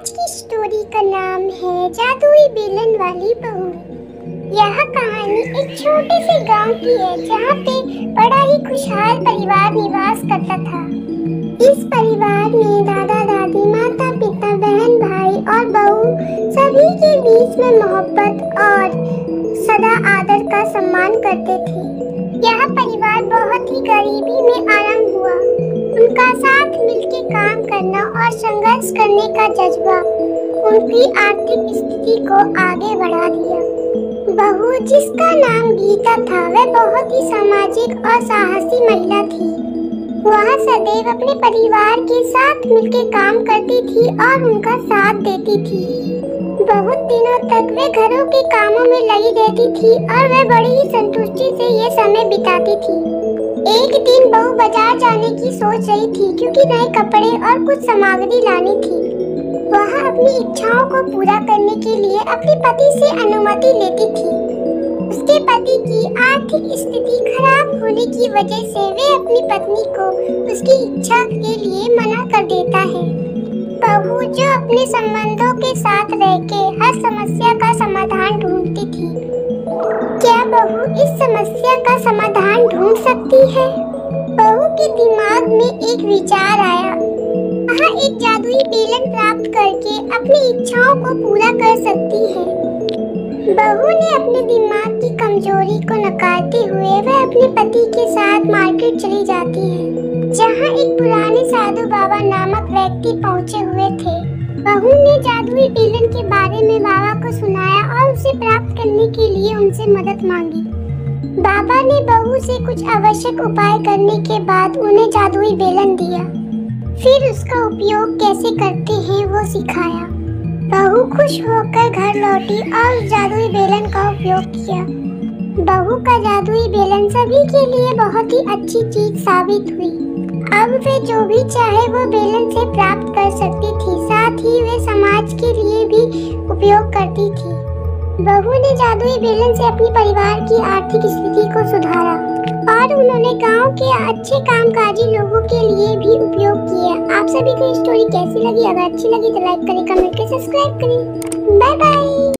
आज की स्टोरी का नाम है जादुई बेलन वाली बहू। यह कहानी एक छोटे से गाँव की है, जहाँ पे बड़ा ही खुशहाल परिवार निवास करता था। इस परिवार में दादा, दादी, माता, पिता, बहन, भाई और बहू सभी के बीच में मोहब्बत और सदा आदर का सम्मान करते थे। यह और संघर्ष करने का जज्बा, उनकी आर्थिक स्थिति को आगे बढ़ा दिया। बहू, जिसका नाम गीता था, वह बहुत ही सामाजिक और साहसी महिला थी। वह सदैव अपने परिवार के साथ मिलकर काम करती थी और उनका साथ देती थी। बहुत दिनों तक वे घरों के कामों में लगी रहती थी और वह बड़ी ही संतुष्टि से ये समय बिताती थी। एक दिन बहू बाज़ार जाने की सोच रही थी, क्योंकि नए कपड़े और कुछ सामग्री लानी थी। वह अपनी इच्छाओं को पूरा करने के लिए अपने पति से अनुमति लेती थी। उसके पति की आर्थिक स्थिति खराब होने की वजह से वे अपनी पत्नी को उसकी इच्छा के लिए मना कर देता है। बहू जो अपने संबंधों के साथ रह के हर समस्या का समाधान ढूंढती थी। क्या बहू इस समस्या का समाधान ढूंढ सकती है। बहू के दिमाग में एक विचार आया। वह एक जादुई बेलन प्राप्त करके अपनी इच्छाओं को पूरा कर सकती है। बहू ने अपने दिमाग की कमज़ोरी को नकारते हुए वह अपने पति के साथ मार्केट चली जाती है, जहाँ एक पुराने साधु बाबा नामक व्यक्ति पहुँचे हुए थे। बहू ने जादुई बेलन के बारे में बाबा को सुनाया और उसे प्राप्त करने के लिए उनसे मदद मांगी। बाबा ने बहू से कुछ आवश्यक उपाय करने के बाद उन्हें जादुई बेलन दिया। फिर उसका उपयोग कैसे करते हैं वो सिखाया। बहू खुश होकर घर लौटी और जादुई बेलन का उपयोग किया। बहू का जादुई बेलन सभी के लिए बहुत ही अच्छी चीज़ साबित हुई। अब वे जो भी चाहे वो बेलन से प्राप्त कर सकती थी, साथ ही वे समाज के लिए भी उपयोग करती थी। बहू ने जादुई बेलन से अपने परिवार की आर्थिक स्थिति को सुधारा और उन्होंने गाँव के अच्छे कामकाजी लोगों के लिए भी उपयोग किया। आप सभी को स्टोरी कैसी लगी? अगर अच्छी लगी तो लाइक करें कमेंट करें सब्सक्राइब करें। Bye bye